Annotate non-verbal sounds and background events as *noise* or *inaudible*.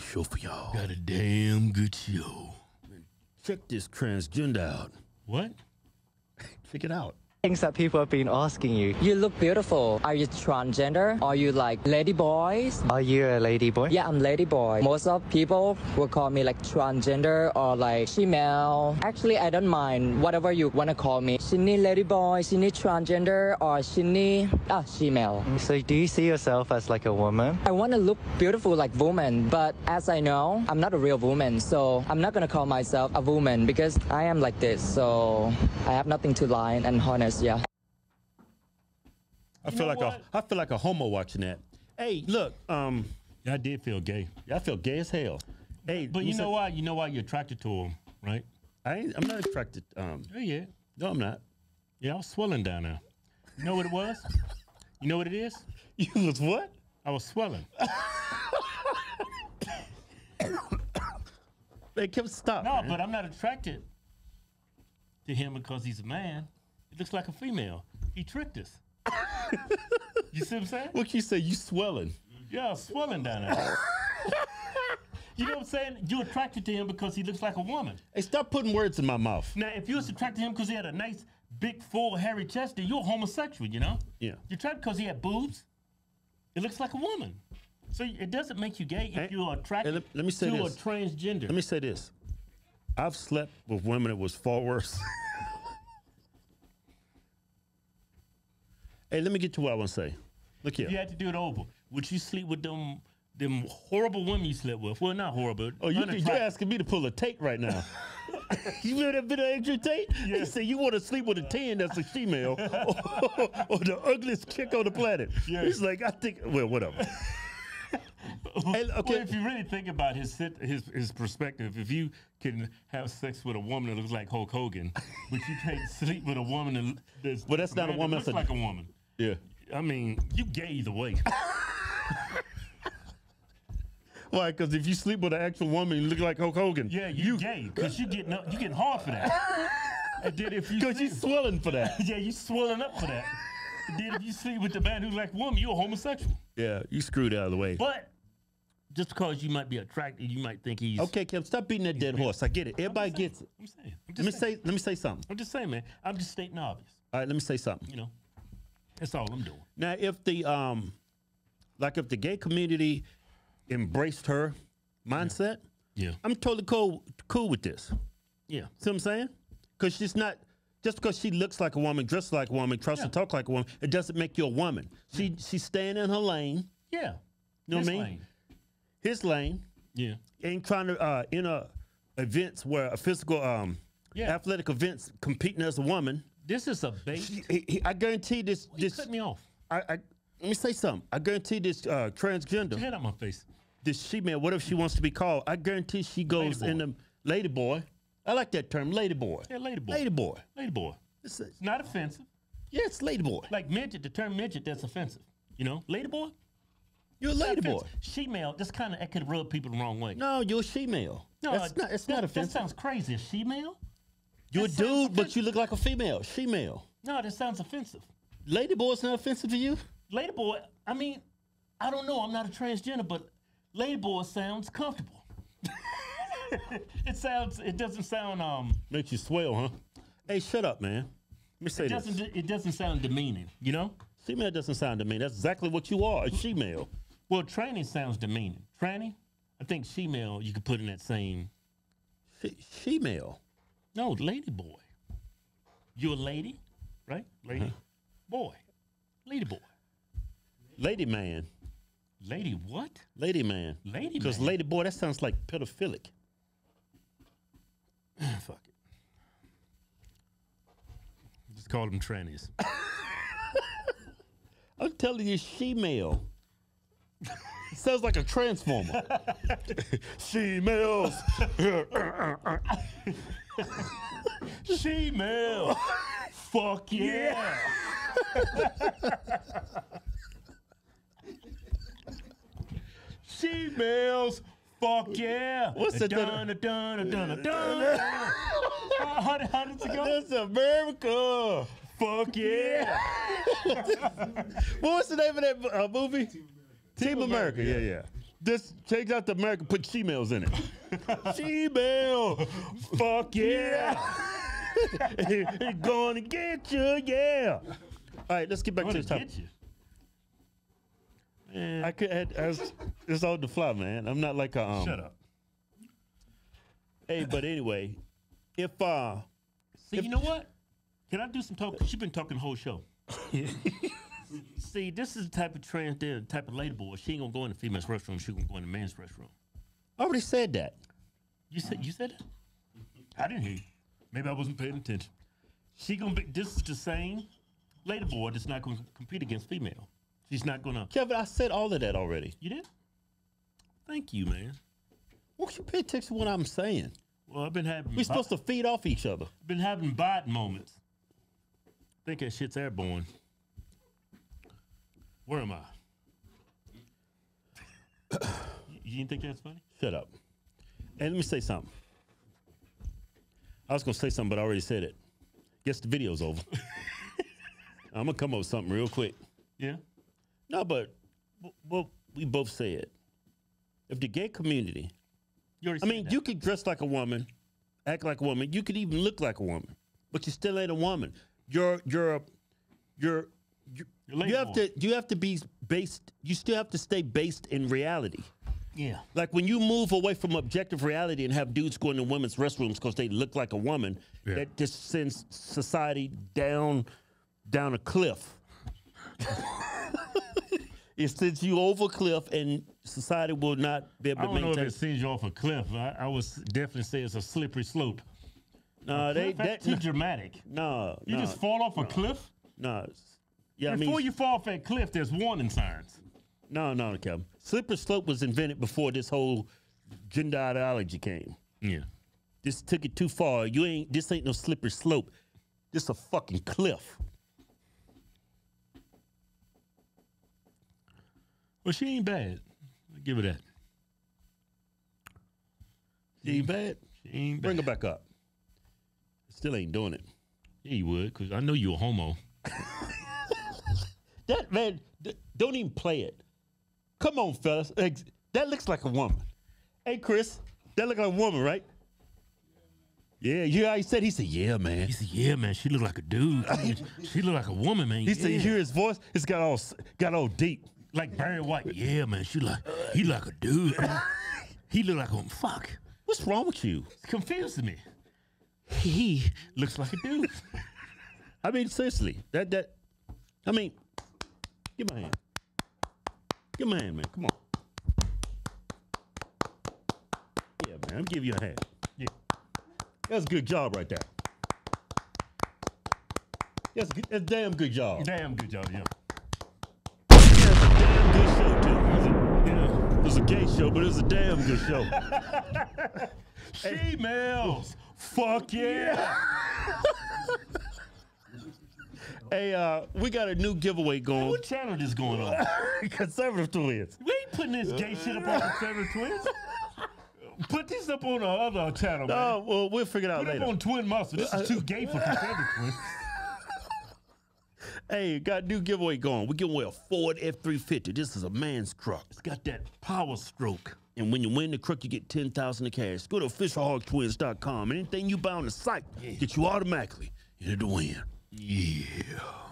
show for y'all. Got a damn good show. Check this transgender out. What? Check it out. Things that people have been asking you. You look beautiful. Are you transgender? Are you like lady boys? Are you a lady boy? Yeah, I'm lady boy. Most of people will call me like transgender or like female. Actually, I don't mind whatever you wanna call me. Shinny lady boy, shinny transgender, or shinny ah female. So do you see yourself as like a woman? I wanna look beautiful like woman, but as I know, I'm not a real woman, so I'm not gonna call myself a woman because I am like this. So I have nothing to lie and honest. Yeah. I You feel like what? a I feel like a homo watching that. Hey, look, um, I did feel gay. I feel gay as hell. Hey, But you said- know why? You know why you're attracted to him, right? I ain't, I'm not attracted. Um, Oh yeah. no, I'm not. Yeah, I was swelling down there. You know what it was? You know what it is? *laughs* You was what? I was swelling. Hey, kept stop. No, man. but I'm not attracted to him because he's a man. He looks like a female. He tricked us. *laughs* you see what I'm saying? what you say? You swelling? Yeah, swelling down there. *laughs* you know what I'm saying? You're attracted to him because he looks like a woman. Hey, stop putting words in my mouth. Now, if you was attracted to him because he had a nice, big, full, hairy chest, then you're homosexual, you know? Yeah. You're attracted because he had boobs. It looks like a woman. So it doesn't make you gay if Hey, you're attracted let- let me say to this. a transgender. Let me say this. I've slept with women that was far worse. *laughs* hey, let me get to what I want to say. Look here. If you had to do it over, would you sleep with them them horrible women you slept with? Well, not horrible. Oh, you, you're asking me to pull a Tate right now. *laughs* you remember that bit of Andrew Tate? He said you want to sleep with a 10 that's a female or, *laughs* or the ugliest chick on the planet. Yeah. He's like, I think, well, whatever. *laughs* Okay. Well, if you really think about his his his perspective, if you can have sex with a woman that looks like Hulk Hogan, but you can't sleep with a woman that that's Well, that's not a that woman, looks that's a- like a woman. Yeah. I mean, you gay either way. *laughs* Why? Because if you sleep with an actual woman, you look like Hulk Hogan. Yeah, you, gay because you getting up, you getting hard for that. *laughs* and then if you Because you swelling for that. *laughs* yeah, you swelling up for that. And then if you sleep with the man who's like woman, you're a homosexual. Yeah, you screwed out of the way. But just because you might be attracted, you might think he's Okay, Kim, stop beating that dead horse. I get it. Everybody gets it. I'm saying. I'm Let me saying. say. Let me say something. I'm just saying, man. I'm just stating obvious. All right, let me say something. You know, that's all I'm doing. Now, if the um, like if the gay community embraced her mindset, Yeah. I'm totally cool cool with this. Yeah. See what I'm saying? Because she's not just because she looks like a woman, dresses like a woman, tries Yeah. to talk like a woman, it doesn't make you a woman. She she's staying in her lane, Yeah. You know what I mean? lane. his lane, Yeah. ain't trying to uh in a events where a physical um Yeah. athletic events competing as a woman. This is a bait. He- he- I guarantee this You this cut me off. I, I let me say something. I guarantee this uh, transgender, head out my face. this female, whatever she wants to be called, I guarantee she goes in the lady boy. I like that term, lady boy. Yeah, lady boy. Lady boy. Lady boy. It's not offensive. yeah, it's lady boy. Like midget, the term midget, that's offensive. You know, lady boy. You're a lady boy. offensive. She-male, that's kind of, it could rub people the wrong way. No, you're a she-male. No, that's uh, not. It's that, not offensive. That sounds crazy. A she-male? You're a that dude, but you look like a female. She-male. No, that sounds offensive. Lady boy's not offensive to you. Lady boy, I mean, I don't know. I'm not a transgender, but lady boy sounds comfortable. *laughs* it sounds. It doesn't sound. Um. Makes you swell, huh? Hey, shut up, man. Let me say It this. doesn't. It doesn't sound demeaning. You know. She-male doesn't sound demeaning. That's exactly what you are, a she-male. Well, tranny sounds demeaning. Tranny, I think she-male you could put in that same. She- She-male. No, lady boy. You're a lady, right? Lady, Uh-huh. boy, lady boy, Lady man. lady what? Lady man. Lady Because lady boy, that sounds like pedophilic. Fuck it. Just call them trannies. *laughs* I'm telling you, she-male. *laughs* sounds like a transformer. *laughs* *laughs* She-males. She-male. Fuck yeah. *laughs* She-males. Fuck yeah. What's the- dun dun dun dun dun dun? *laughs* How did it go? That's America. Fuck yeah. What was the name of that uh, movie? Team, America. Yeah, yeah. This takes out the American, put she-males in it. *laughs* she-male, fuck yeah. it's *laughs* gonna get you, yeah. All right, let's get back to gonna this topic. Man, I could, I was, it's on the fly, man. I'm not like a um. shut up. Hey, but anyway, if uh, See, you know what? Can I do some talking? She's been talking the whole show. *laughs* See, this is the type of transgender, type of lady boy. She ain't gonna go in the female's restroom. She gonna go in the man's restroom. I already said that. You said you said that? I didn't hear you. Maybe I wasn't paying attention. She gonna be. This is the same lady boy that's not gonna compete against female. She's not gonna. Kevin, I said all of that already. You did? Thank you, man. Won't you pay attention to what I'm saying? Well, I've been having. We're supposed to feed off each other. been having bot moments. think that shit's airborne. Where am I? you, didn't think that's funny? Shut up. And let me say something. I was gonna say something, but I already said it. Guess the video's over. *laughs* I'm gonna come up with something real quick. Yeah. No, but well, we both said if the gay community, You I mean, that. you could dress like a woman, act like a woman, you could even look like a woman, but you still ain't a woman. You're you're a- you're you, you have to you have to be based. You still have to stay based in reality. Yeah. Like when you move away from objective reality and have dudes going to women's restrooms because they look like a woman, Yeah. that just sends society down down a cliff. *laughs* it sends you over a cliff, and society will not be able I to don't know if it sends you off a cliff. I, I would definitely say it's a slippery slope. No, they that that's too *laughs* dramatic. no You no, just fall off a cliff. no. Yeah, I Before mean, you fall off that cliff, there's warning signs. no, no, Kevin. Slippery slope was invented before this whole gender ideology came. Yeah. This took it too far. You ain't. This ain't no slippery slope. This a fucking cliff. Well, she ain't bad. I'll give her that. She ain't bad. She ain't bad. Bring her back up. Still ain't doing it. Yeah, you would, because I know you a homo. *laughs* That man, d- don't even play it. Come on, fellas. That looks like a woman. Hey, Chris, that look like a woman, right? Yeah, you how he said. He said, "Yeah, man." He said, "Yeah, man, she look like a dude. *laughs* she look like a woman, man. He said, "You hear his voice? It's got all got all deep." like Barry White. Yeah, man, she like he like a dude. *laughs* he look like a fuck. What's wrong with you? It's confusing me. He looks like a dude. *laughs* I mean, seriously, that that. I mean, give me a hand. Give me a hand, man. Come on. Yeah, man. I'm giving you a hand. yeah. That's a good job right there. That's a, good, that's a damn good job. Damn good job, yeah. That's a damn good show too. Yeah. It was a gay show, but it was a damn good show. *laughs* Females. Fuck yeah. Hey, uh, we got a new giveaway going. What channel is going on? *laughs* Conservative twins. We ain't putting this gay shit up on *laughs* Conservative Twins. Put this up on the other channel, man. Oh, well, we'll figure it out Put later. up on Twin Muscle. This is too gay for Conservative Twins. *laughs* Hey, got a new giveaway going. We're giving away a Ford F350. This is a man's truck. It's got that power stroke. And when you win the truck, you get 10000 in cash. Go to officialhodgetwins.com. Anything you buy on the site, get you automatically into the win. Yeah.